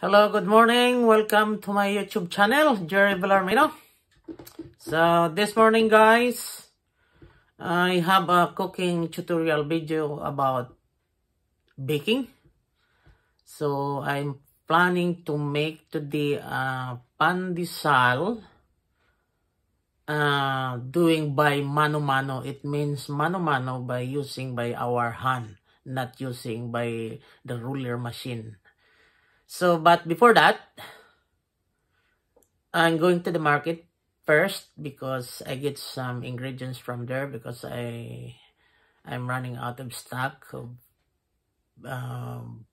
Hello, good morning. Welcome to my YouTube channel, Jerry Belarmino. So this morning guys, I have a cooking tutorial video about baking. So I'm planning to make today a pandesal uh, doing by mano-mano. It means mano-mano by using by our hand, not using by the ruler machine. So, but before that, I'm going to the market first because I get some ingredients from there because I I'm running out of stock of um,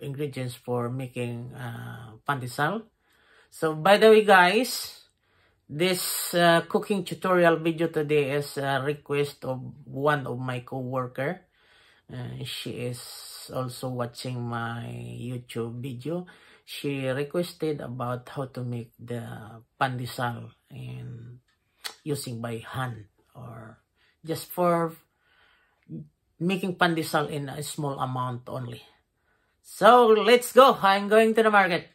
ingredients for making uh, pandesal. So, by the way, guys, this uh, cooking tutorial video today is a request of one of my co-worker. Uh, she is also watching my YouTube video, she requested about how to make the pandesal and using by hand or just for making pandesal in a small amount only. So let's go. I'm going to the market.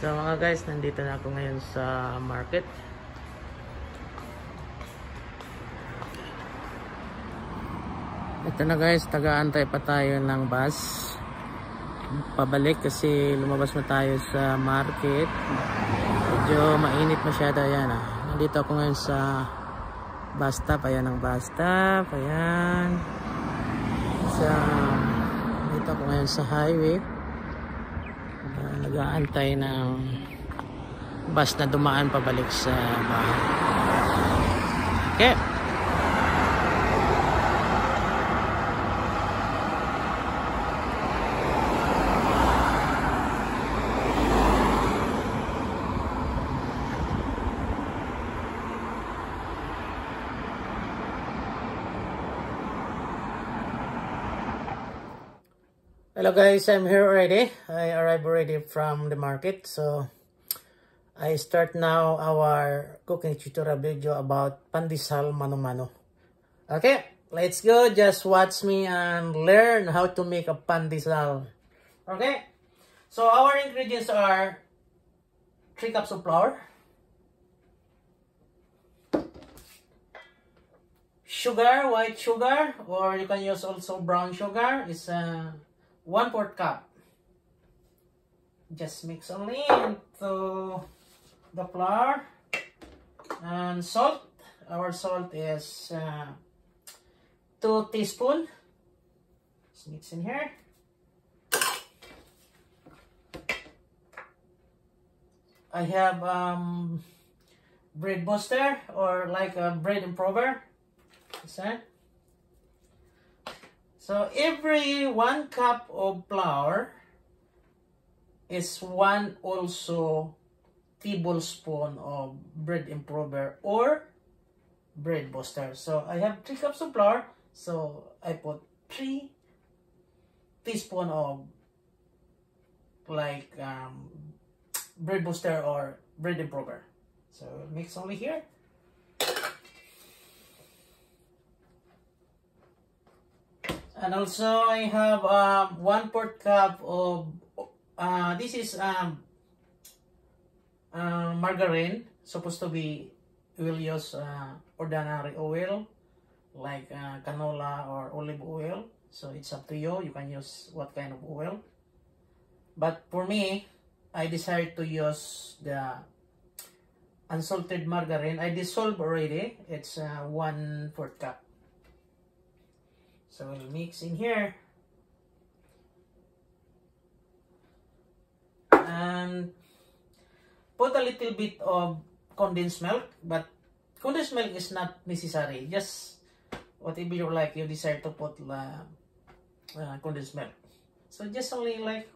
So mga guys, nandito na ako ngayon sa market. Ito na guys, taga-antay pa tayo ng bus. Pabalik kasi lumabas na tayo sa market. Medyo mainit masyado yan ah. Nandito ako ngayon sa bus stop. Ayan ang bus stop. Ayan. Sa, dito ako ngayon sa highway. Uh, Nag-aantay ng bus na dumaan pabalik sa bahay. Okay. Hello guys, I'm here already. I arrived already from the market. So, I start now our cooking tutorial video about pandesal mano-mano. Okay, let's go. Just watch me and learn how to make a pandesal. Okay, so our ingredients are 3 cups of flour, sugar, white sugar, or you can use also brown sugar. It's uh, 1 fourth cup. Just mix only into the flour and salt. Our salt is uh, 2 teaspoon. Let's mix in here. I have um, bread buster or like a bread improver. So every one cup of flour is one also tablespoon of bread improver or bread booster. So I have three cups of flour. So I put three teaspoon of like um, bread booster or bread improver. So mix only here. And also I have um, one fourth cup of uh, this is um, uh, margarine. Supposed to be we'll use uh, ordinary oil like uh, canola or olive oil. So it's up to you. You can use what kind of oil. But for me I decided to use the unsalted margarine. I dissolved already. It's uh, one fourth cup so we'll mix in here. And put a little bit of condensed milk, but condensed milk is not necessary. Just whatever you like, you decide to put uh, uh, condensed milk. So just only like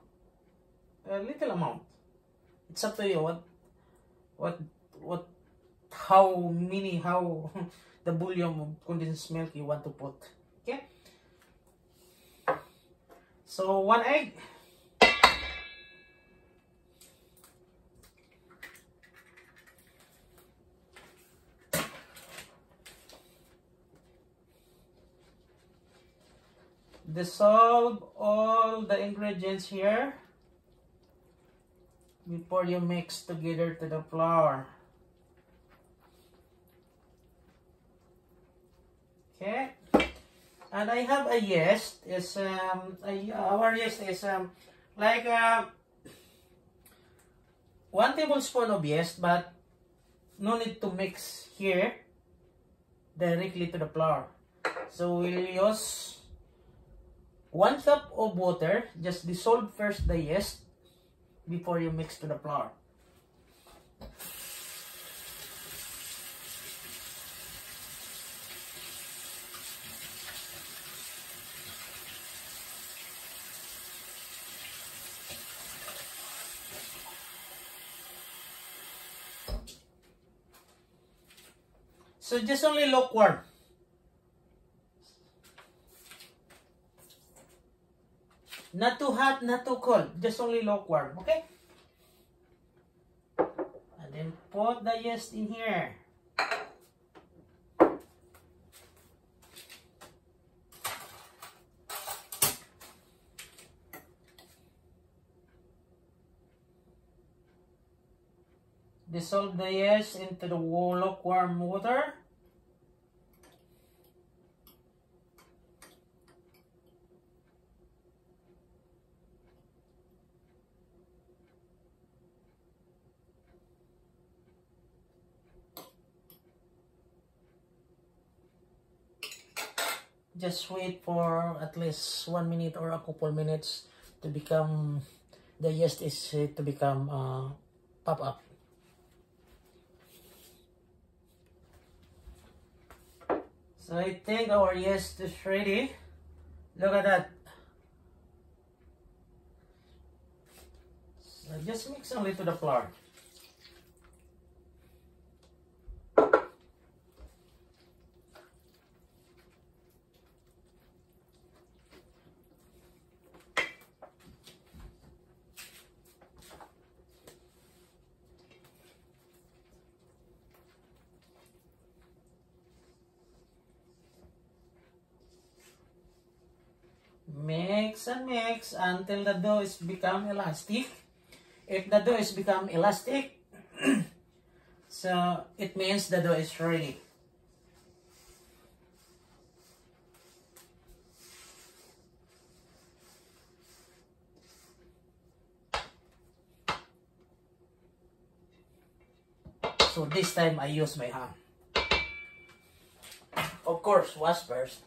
a little amount. It's up to you what what what how many how the volume of condensed milk you want to put. Okay. So, one egg. dissolve all the ingredients here before you mix together to the flour. Okay, and I have a yeast. Is um a, our yeast is um like uh, one tablespoon of yeast, but no need to mix here directly to the flour. So we'll use one cup of water. Just dissolve first the yeast before you mix to the flour. So just only lukewarm. Not too hot, not too cold. Just only lukewarm, okay? And then put the yeast in here. Dissolve the yeast into the lukewarm water. just wait for at least one minute or a couple minutes to become the yeast is to become uh, pop up so I think our yeast is ready. Look at that. So just mix a little the flour mix until the dough is become elastic. If the dough is become elastic, so it means the dough is ready. So this time I use my hand. Of course, wash first.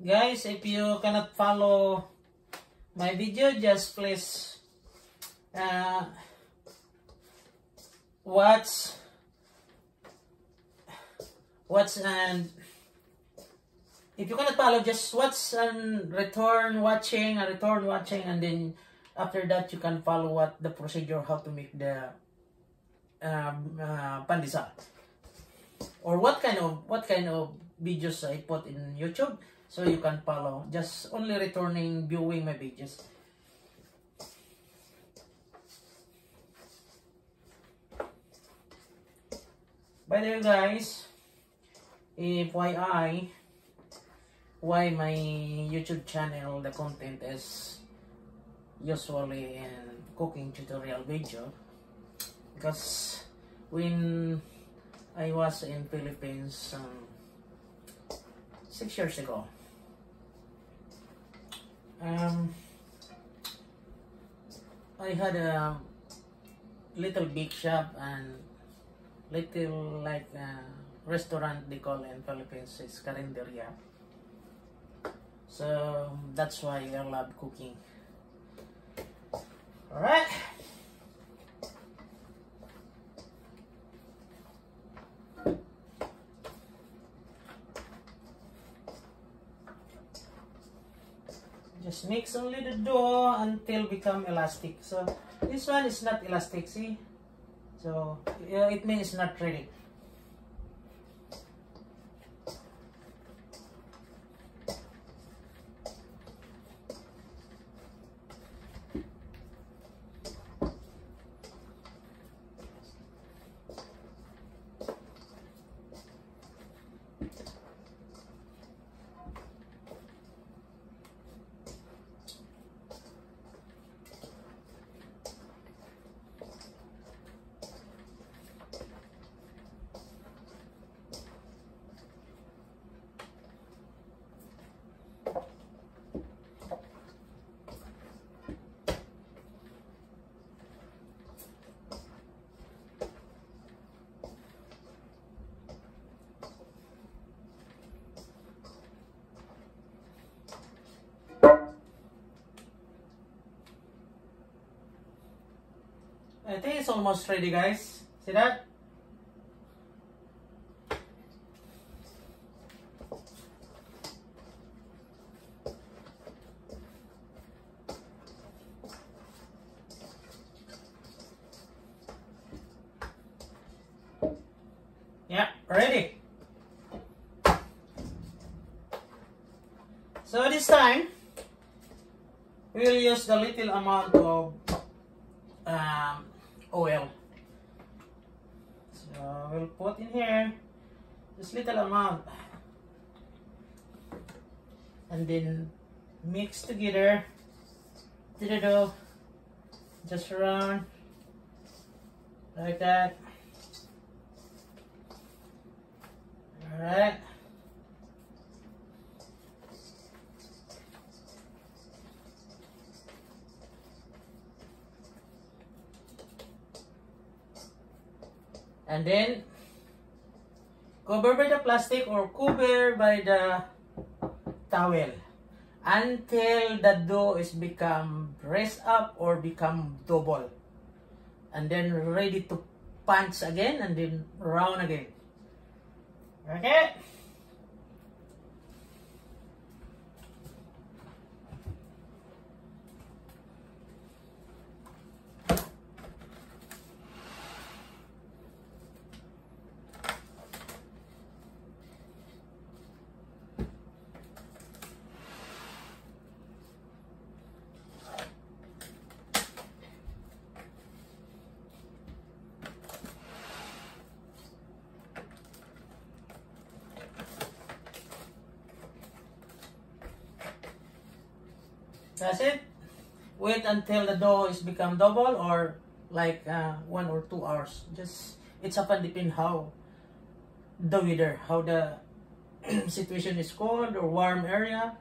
Guys if you cannot follow my video just please uh, watch watch and if you cannot follow just watch and return watching and return watching and then after that you can follow what the procedure how to make the um, uh, pandesal. Or what kind of what kind of videos I put in YouTube so you can follow. Just only returning, viewing my videos. By the way guys, why I why my YouTube channel, the content is usually in cooking tutorial video. Because when I was in Philippines um, six years ago, um, I had a little big shop and little like uh, restaurant they call in Philippines it's carinderia. So that's why I love cooking. All right just mix only the dough until become elastic. So this one is not elastic see? So it means not ready Think it's almost ready guys. See that? Yeah, ready. So this time, we'll use the little amount of um, oil. So we'll put in here this little amount. And then mix together. To the dough just around. Like that. All right and then cover by the plastic or cover by the towel until the dough is become raised up or become double. And then ready to punch again and then round again. Okay That's it. Wait until the dough is become double or like uh, one or two hours. Just it's upon depend how the weather, how the situation is cold or warm area.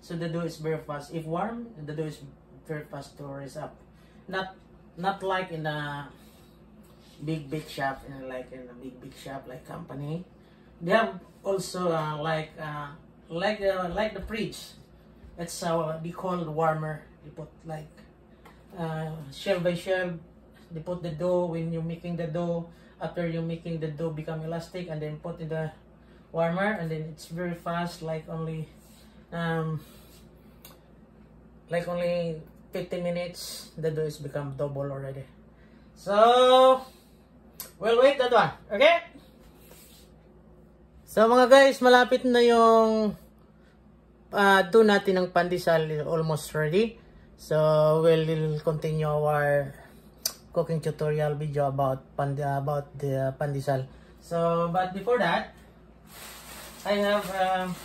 So the dough is very fast. If warm, the dough is very fast to raise up. Not not like in a big big shop, in like in a big big shop like company. They have also uh, like uh, like uh, like the fridge it's uh, they call warmer. You put like uh, shell by shell. They put the dough when you're making the dough. After you're making the dough become elastic and then put in the warmer and then it's very fast like only um, like only 50 minutes the dough is become double already. So we'll wait that one okay? So mga guys malapit na yung uh, do natin ng pandesal almost ready. So we'll continue our cooking tutorial video about pand about the pandesal. So but before that, I have um,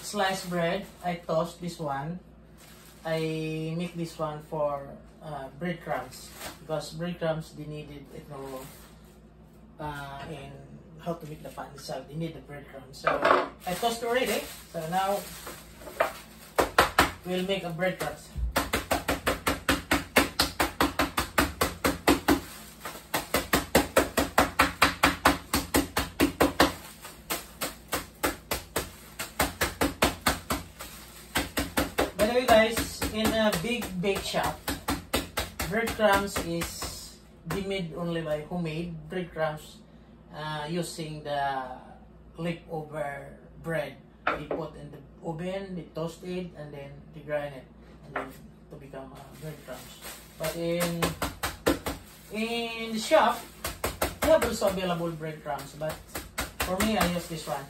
sliced bread. I toast this one. I make this one for uh, breadcrumbs because breadcrumbs they needed you know uh, in how to make the pandesal. They need the breadcrumbs. So I toast already. Eh? So now we'll make a breadcrumbs. By the way guys, in a big bake shop, breadcrumbs is made only by homemade breadcrumbs uh, using the leftover bread they put in the oven, they toast it, and then they grind it, and then to become uh, breadcrumbs. But in in the shop, they have also available breadcrumbs. But for me, I use this one.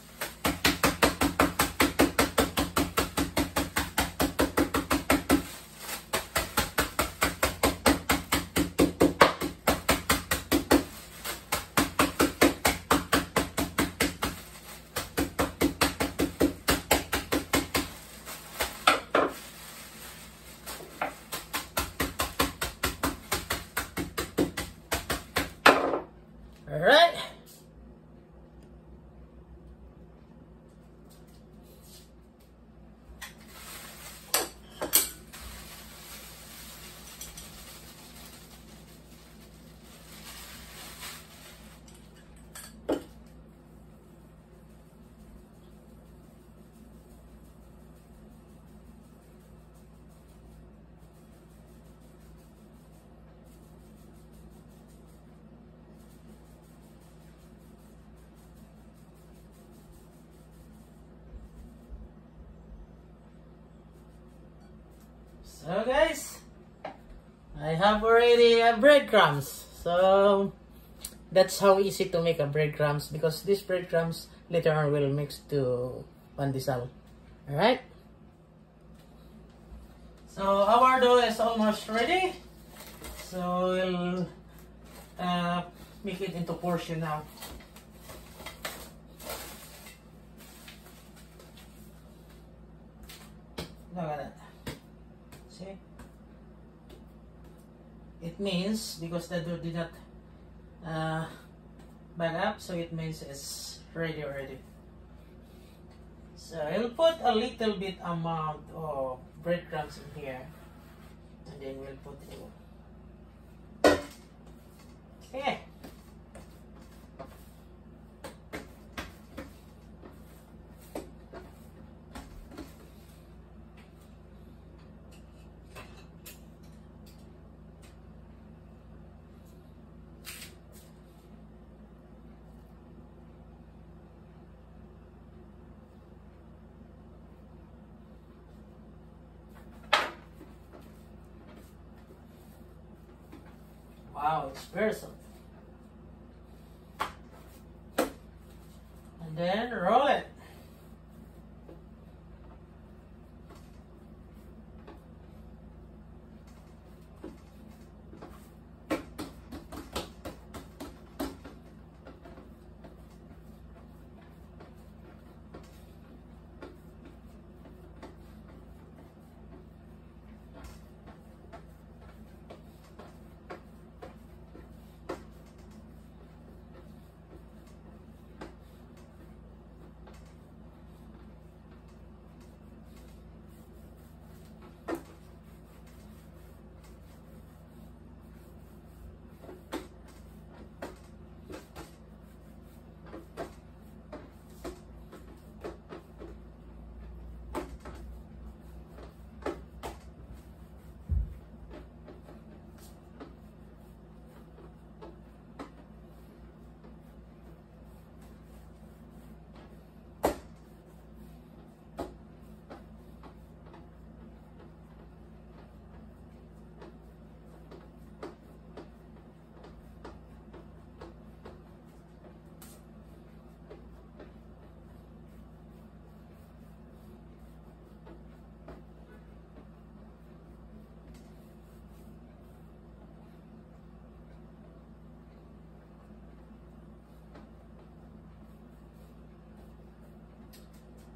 So guys, I have already a breadcrumbs. So that's how easy to make a breadcrumbs because this breadcrumbs later on will mix to pandesal. Alright? So our dough is almost ready. So we'll uh, make it into portion now. Means, because the dough did not uh, back up, so it means it's ready already. So I'll put a little bit amount of breadcrumbs in here. And then we'll put it. Okay. Wow, it's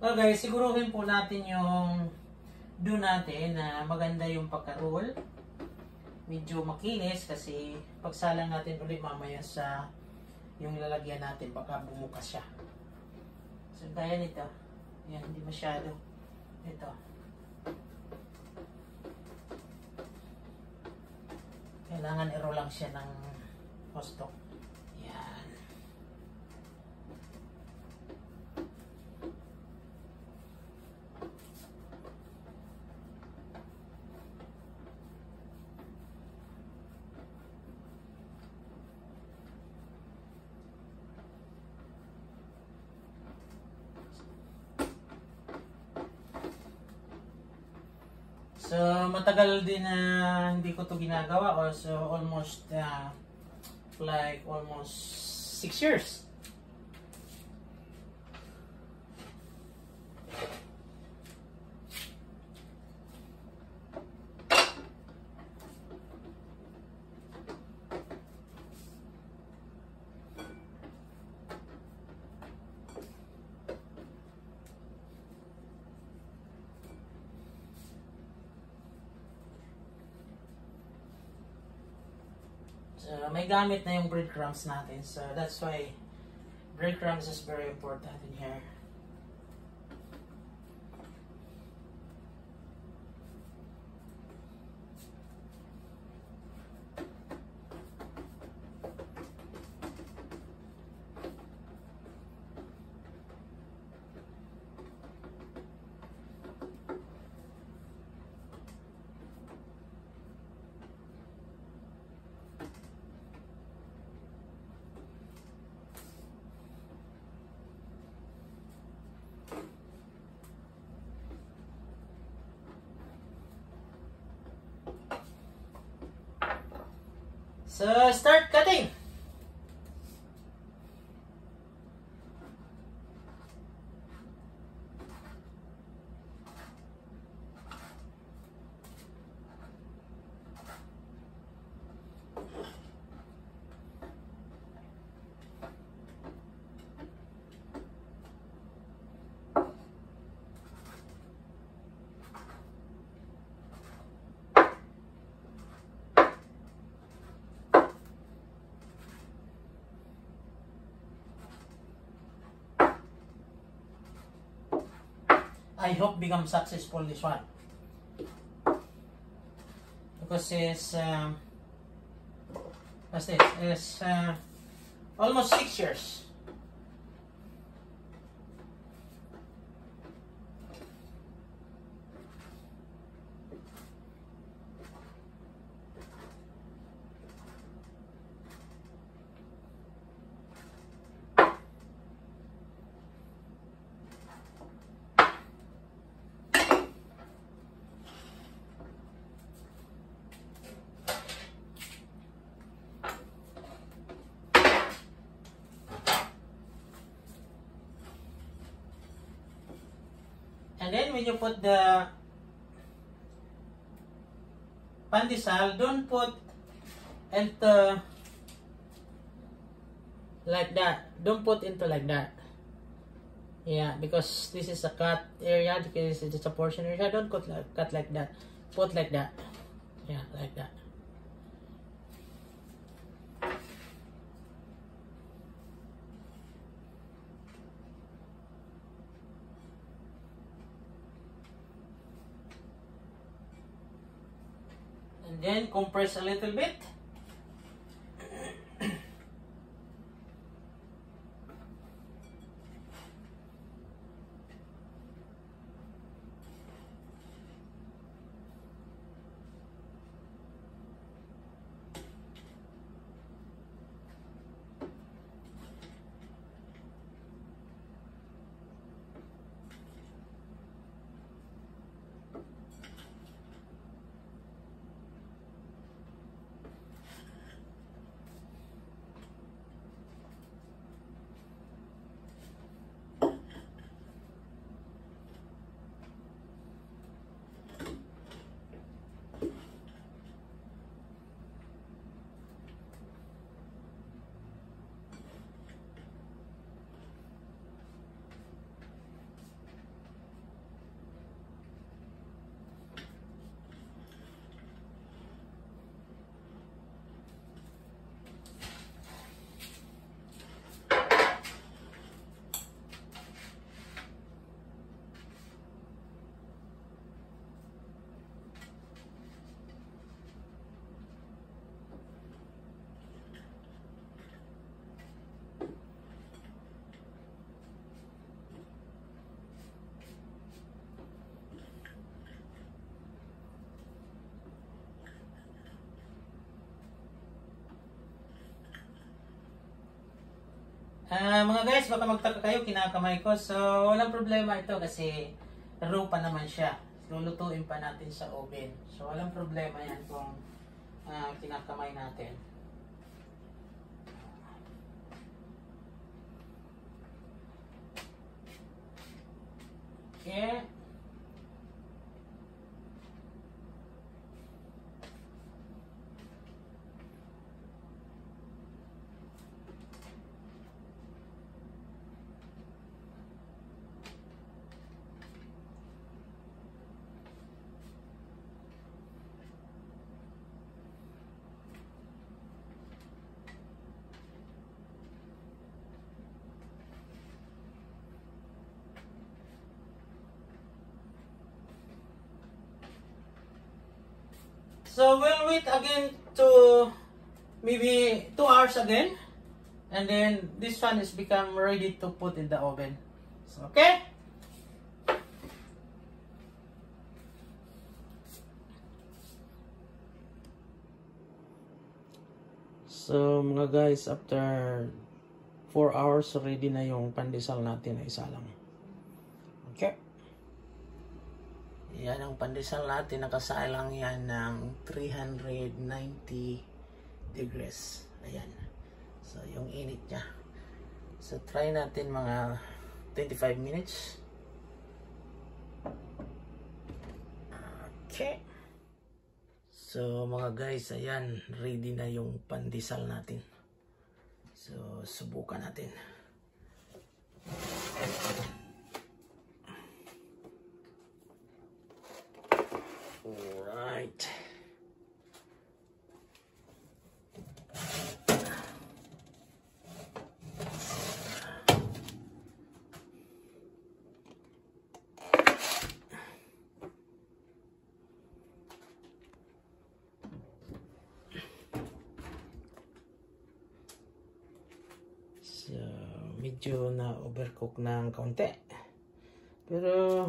Well guys, siguruhin po natin yung do natin na maganda yung pagka-roll. Medyo makinis kasi pagsalang natin ulit mamaya sa yung lalagyan natin baka bumukas siya. So gaya nito. Yan, hindi masyado. Ito. Kailangan i-roll lang siya ng gusto. Yan. So, matagal din na hindi ko to ginagawa. Also, almost, uh, like, almost 6 years. So, may gamit na yung breadcrumbs natin. So, that's why breadcrumbs is very important in here. So, start I hope become successful this one. Because it's um, what's this? It's uh, almost six years. And then when you put the pandesal, don't put into like that. Don't put into like that. Yeah, because this is a cut area, because it's a portion area. Don't cut like, cut like that. Put like that. Yeah, like that. Then compress a little bit Ah, mga guys, baka magtaka kayo, kinakamay ko. So, walang problema ito kasi raw pa naman siya. lulutuin pa natin sa oven. So, walang problema yan kung uh, kinakamay natin. Okay. So we'll wait again to maybe 2 hours again. And then this one is become ready to put in the oven. So, okay? So mga guys, after 4 hours ready na yung pandesal natin na isa lang. Okay? Yan ang pandesal natin. Nakasalang yan ng 390 degrees. Ayan. So, yung init niya. So, try natin mga 25 minutes. Okay. So, mga guys, ayan. Ready na yung pandesal natin. So, subukan natin. Alright. So, medyo na overcook ng kaunti. Pero,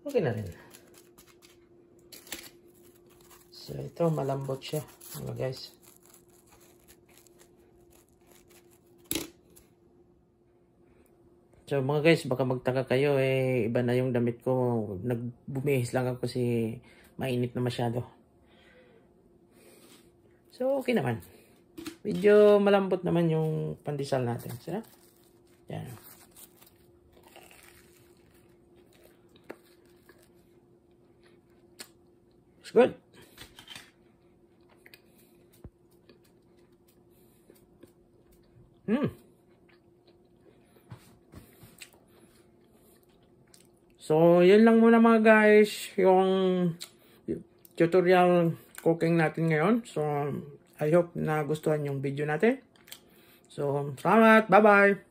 okay na rin. So, ito malambot siya, mga guys. So, mga guys, baka magtaka kayo, eh, iba na yung damit ko. Nagbumihis lang ako kasi mainit na masyado. So, okay naman. Medyo malambot naman yung pandesal natin. So, yan. It's good. Hmm. So, yun lang muna mga guys, yung tutorial cooking natin ngayon. So, I hope na gustuhan yung video natin. So, salamat. Bye-bye.